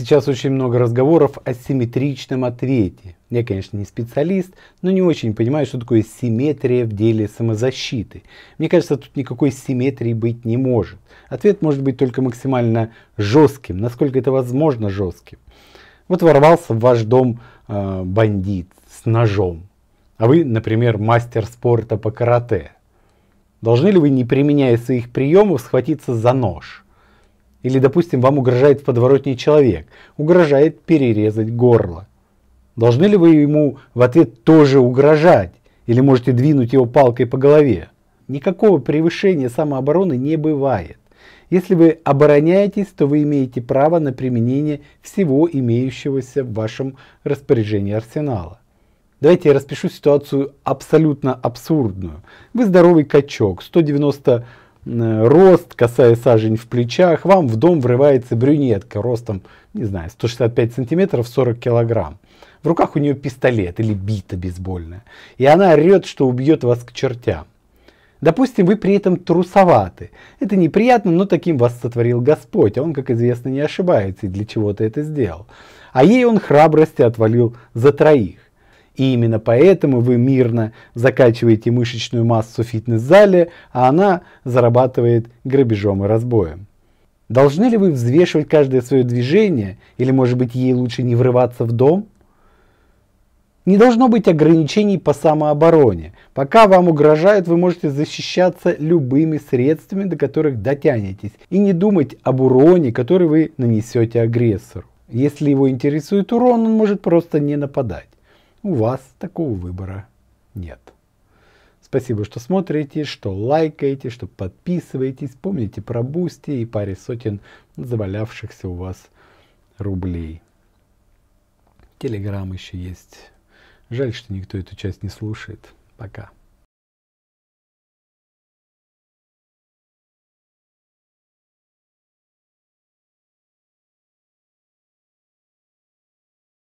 Сейчас очень много разговоров о симметричном ответе. Я, конечно, не специалист, но не очень понимаю, что такое симметрия в деле самозащиты. Мне кажется, тут никакой симметрии быть не может. Ответ может быть только максимально жестким, насколько это возможно жестким. Вот ворвался в ваш дом э, бандит с ножом, а вы, например, мастер спорта по карате. Должны ли вы, не применяя своих приемов, схватиться за нож? Или, допустим, вам угрожает в подворотне человек, угрожает перерезать горло. Должны ли вы ему в ответ тоже угрожать? Или можете двинуть его палкой по голове? Никакого превышения самообороны не бывает. Если вы обороняетесь, то вы имеете право на применение всего имеющегося в вашем распоряжении арсенала. Давайте я распишу ситуацию абсолютно абсурдную. Вы здоровый качок, 190 Э, рост, касая сажень в плечах, вам в дом врывается брюнетка ростом, не знаю, 165 сантиметров, 40 килограмм. В руках у нее пистолет или бита бейсбольная. И она орет, что убьет вас к чертям. Допустим, вы при этом трусоваты. Это неприятно, но таким вас сотворил Господь. А он, как известно, не ошибается и для чего-то это сделал. А ей он храбрости отвалил за троих. И именно поэтому вы мирно закачиваете мышечную массу в фитнес-зале, а она зарабатывает грабежом и разбоем. Должны ли вы взвешивать каждое свое движение, или может быть ей лучше не врываться в дом? Не должно быть ограничений по самообороне. Пока вам угрожают, вы можете защищаться любыми средствами, до которых дотянетесь, и не думать об уроне, который вы нанесете агрессору. Если его интересует урон, он может просто не нападать у вас такого выбора нет. Спасибо, что смотрите, что лайкаете, что подписываетесь. Помните про Boosty и Patreon завалявшихся у вас рублей. Телеграм еще есть. Жаль, что никто эту часть не слушает. Пока.